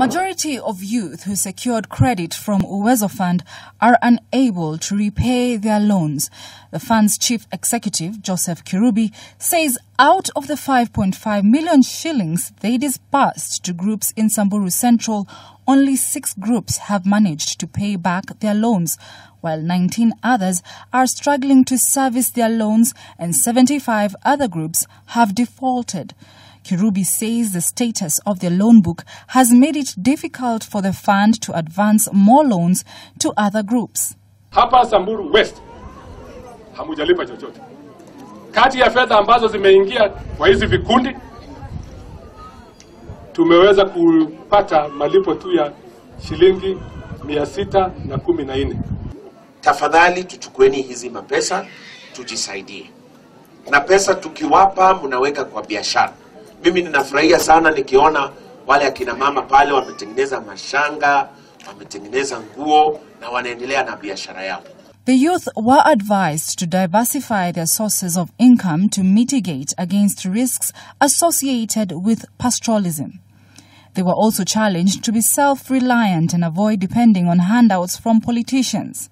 Majority of youth who secured credit from Uwezo Fund are unable to repay their loans. The fund's chief executive, Joseph Kirubi, says out of the 5.5 million shillings they disbursed to groups in Samburu Central, only six groups have managed to pay back their loans, while 19 others are struggling to service their loans and 75 other groups have defaulted. Kirubi says the status of the loan book has made it difficult for the fund to advance more loans to other groups. Hapa Samburu West hamujalipa chochote. Kati ya fedha ambazo zimeingia kwa hizi vikundi, tumeweza kupata malipo tu ya shilingi mia sita na kumi na nne. Tafadhali tuchukueni hizi mapesa tujisaidie, na pesa tukiwapa mnaweka kwa biashara. Mimi ninafurahia sana nikiona wale akina mama pale wametengeneza mashanga, wametengeneza nguo na wanaendelea na biashara yao. The youth were advised to diversify their sources of income to mitigate against risks associated with pastoralism. They were also challenged to be self reliant and avoid depending on handouts from politicians.